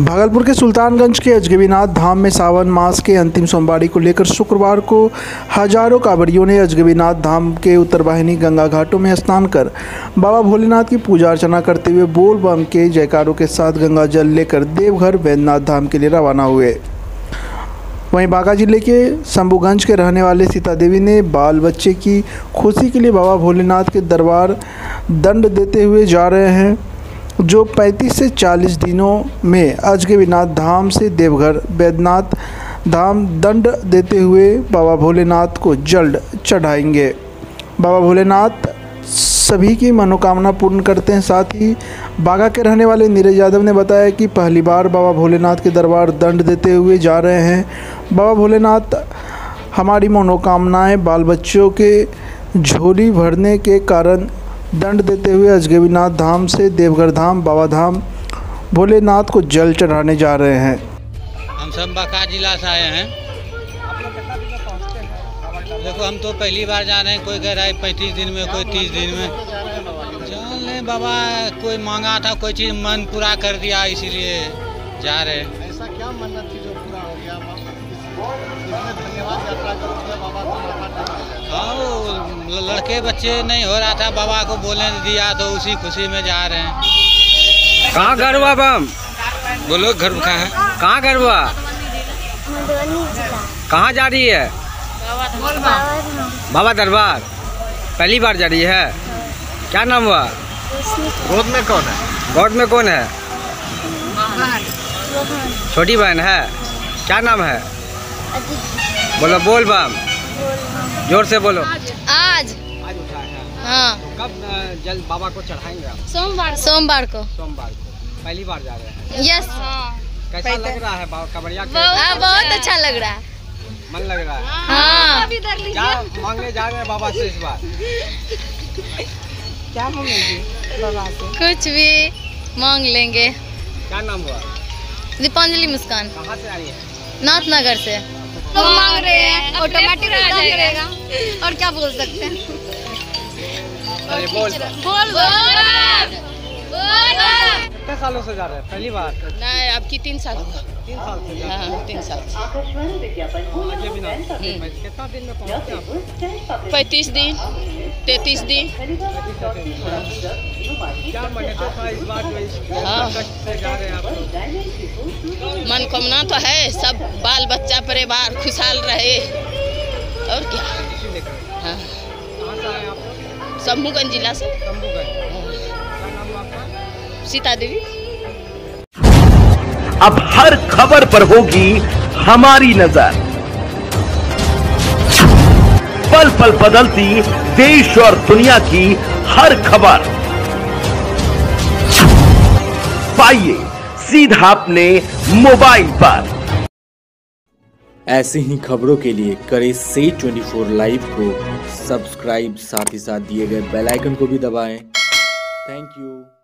भागलपुर के सुल्तानगंज के अजगबीनाथ धाम में सावन मास के अंतिम सोमवारी को लेकर शुक्रवार को हज़ारों कांवड़ियों ने अजगबीनाथ धाम के उत्तर वाहिनी गंगा घाटों में स्नान कर बाबा भोलेनाथ की पूजा अर्चना करते हुए बोल बम के जयकारों के साथ गंगा जल लेकर देवघर वैद्यनाथ धाम के लिए रवाना हुए। वहीं बांका ज़िले के शंभुगंज के रहने वाले सीता देवी ने बाल बच्चे की खुशी के लिए बाबा भोलेनाथ के दरबार दंड देते हुए जा रहे हैं। जो 35 से 40 दिनों में अजगबीनाथ धाम से देवघर, बैद्यनाथ धाम दंड देते हुए बाबा भोलेनाथ को जल्द चढ़ाएँगे। बाबा भोलेनाथ सभी की मनोकामना पूर्ण करते हैं। साथ ही बागा के रहने वाले नीरज यादव ने बताया कि पहली बार बाबा भोलेनाथ के दरबार दंड देते हुए जा रहे हैं। बाबा भोलेनाथ, हमारी मनोकामनाएँ बाल बच्चों के झोली भरने के कारण दंड देते हुए अजगबीनाथ धाम से देवघर धाम बाबा धाम भोलेनाथ को जल चढ़ाने जा रहे हैं। हम सब बांका जिला से आए हैं। देखो हम तो पहली बार जा रहे हैं। कोई कह रहा है पैंतीस दिन में कोई तीस दिन में। जान ले बाबा कोई मांगा था कोई चीज़ मन पूरा कर दिया इसीलिए जा रहे हैं। ऐसा क्या मन्नत थी जो पूरा हो गया? धन्यवाद यात्रा बाबा हाँ लड़के बच्चे नहीं हो रहा था बाबा को बोलने दिया तो उसी खुशी में जा रहे हैं। कहाँ घर हुआ बम? बोलो घर का है? कहाँ घर हुआ? कहाँ जा रही है? बाबा बाबा दरबार। पहली बार जा रही है? क्या नाम हुआ? गोद में कौन है? गोद में कौन है? छोटी बहन है? क्या नाम है? बोलो बोल बम। ज़ोर से बोलो। हैं। हाँ कब जल बाबा को चढ़ाएँगे आप? सोमवार सोमवार को। सोमवार को। पहली बार जा रहे हैं? यस कैसा लग रहा है बाबा? कबड़िया के हाँ बहुत अच्छा। लग रहा है। मन लग रहा है? हाँ क्या मांगने जा रहे हैं बाबा से इस बार? क्या मांगेंगे बाबा से? कुछ भी मांग लेंगे। क्या नाम हुआ? दीपांजलि मुस्कान। कहाँ से आई है? नाथ नगर से। तो मांग रहे हैं ऑटोमेटिक आ जाएगा और क्या बोल सकते हैं? अरे बोल। बोल कितने सालों से जा रहे हैं? पहली बार? नहीं अब की तीन साल। तीन साल से हैं? हाँ तीन साल। कितना दिन में पहुँचते आप? पैंतीस दिन तैतीस दिन। क्या इस बार हाँ। मनोकामना तो है सब बाल बच्चा परिवार खुशहाल शंभूगंज जिला से सीता देवी अब हर खबर पर होगी हमारी नज़र। पल पल बदलती देश और दुनिया की हर खबर। पाइए, सीधा अपने मोबाइल पर। ऐसे ही खबरों के लिए करें से 24 लाइव को सब्सक्राइब साथ ही साथ दिए गए बेल आइकन को भी दबाएँ। Thank you